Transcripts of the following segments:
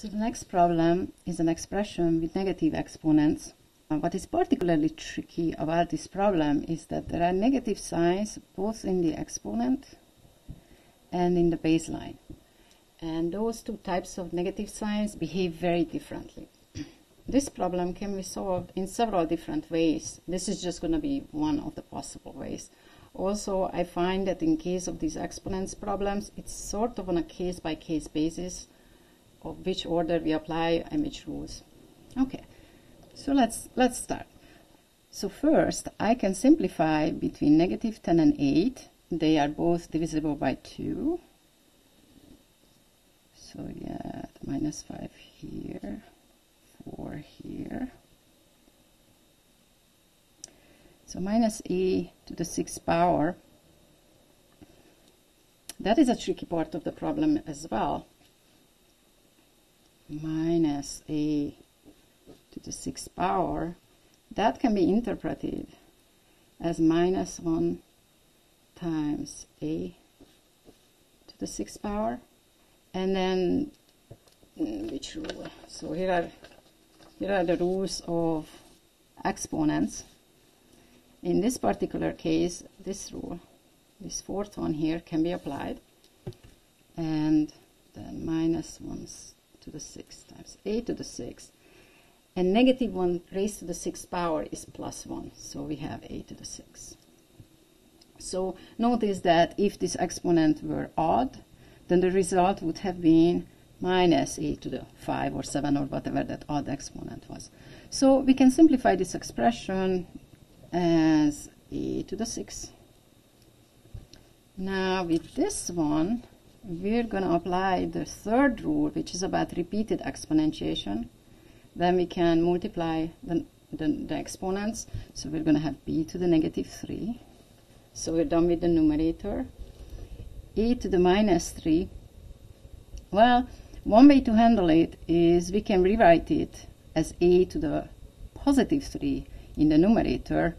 So the next problem is an expression with negative exponents. Uh, what is particularly tricky about this problem is that there are negative signs both in the exponent and in the baseline. And those two types of negative signs behave very differently. this problem can be solved in several different ways. This is just going to be one of the possible ways. Also, I find that in case of these exponents problems, it's sort of on a case-by-case -case basis of which order we apply which rules. Okay, so let's, let's start. So first, I can simplify between negative 10 and 8. They are both divisible by 2. So yeah, minus 5 here, 4 here. So minus e to the 6th power. That is a tricky part of the problem as well minus a to the sixth power, that can be interpreted as minus 1 times a to the sixth power. And then, mm, which rule? So here are, here are the rules of exponents. In this particular case, this rule, this fourth one here, can be applied. And then minus 1 to the 6 times a to the 6. And negative 1 raised to the 6th power is plus 1. So we have a to the 6. So notice that if this exponent were odd, then the result would have been minus a to the 5 or 7 or whatever that odd exponent was. So we can simplify this expression as a to the 6. Now with this one, we're going to apply the third rule, which is about repeated exponentiation. Then we can multiply the, the, the exponents. So we're going to have b to the negative 3. So we're done with the numerator. e to the minus 3. Well, one way to handle it is we can rewrite it as a to the positive 3 in the numerator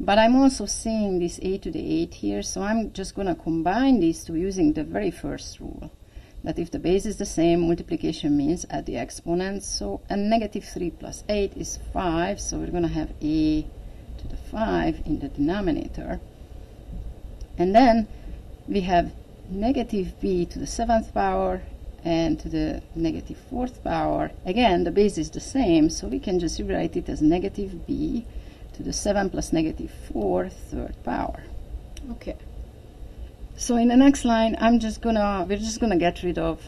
but I'm also seeing this a to the 8 here, so I'm just going to combine these two using the very first rule. That if the base is the same, multiplication means add the exponents. So a negative 3 plus 8 is 5, so we're going to have a to the 5 in the denominator. And then we have negative b to the 7th power and to the negative 4th power. Again, the base is the same, so we can just rewrite it as negative b to the 7 plus negative 4 third power. Okay. So in the next line, I'm just gonna, we're just gonna get rid of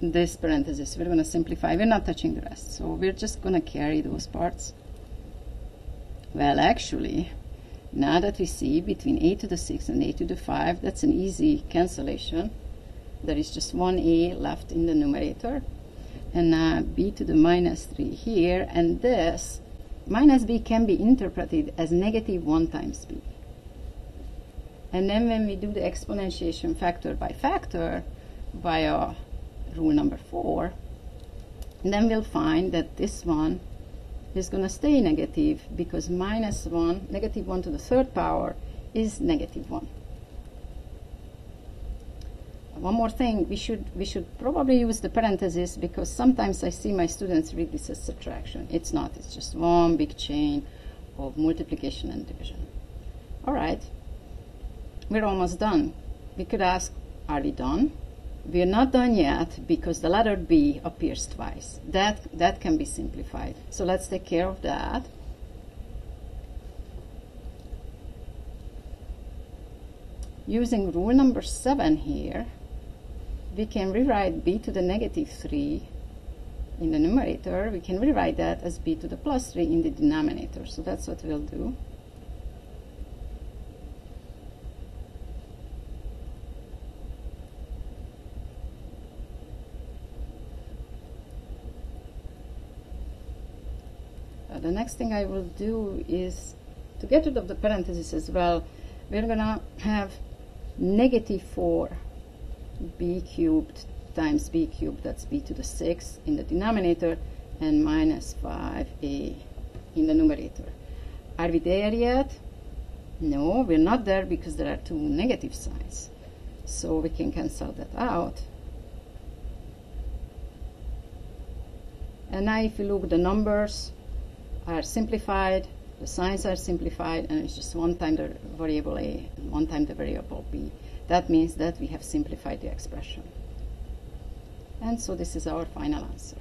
this parenthesis. We're gonna simplify. We're not touching the rest. So we're just gonna carry those parts. Well, actually, now that we see between a to the 6 and a to the 5, that's an easy cancellation. There is just one a left in the numerator. And now b to the minus 3 here, and this minus b can be interpreted as negative 1 times b. And then when we do the exponentiation factor by factor via rule number 4, then we'll find that this one is going to stay negative because minus 1, negative 1 to the third power is negative 1 one more thing, we should, we should probably use the parentheses because sometimes I see my students read this as subtraction. It's not, it's just one big chain of multiplication and division. All right, we're almost done. We could ask, are we done? We're not done yet because the letter B appears twice. That, that can be simplified. So let's take care of that. Using rule number seven here, we can rewrite b to the negative 3 in the numerator. We can rewrite that as b to the plus 3 in the denominator. So that's what we'll do. Uh, the next thing I will do is to get rid of the parentheses as well, we're going to have negative 4 b cubed times b cubed, that's b to the 6 in the denominator, and minus 5a in the numerator. Are we there yet? No, we're not there because there are two negative signs. So we can cancel that out. And now if you look, the numbers are simplified, the signs are simplified, and it's just one time the variable a and one time the variable b. That means that we have simplified the expression. And so this is our final answer.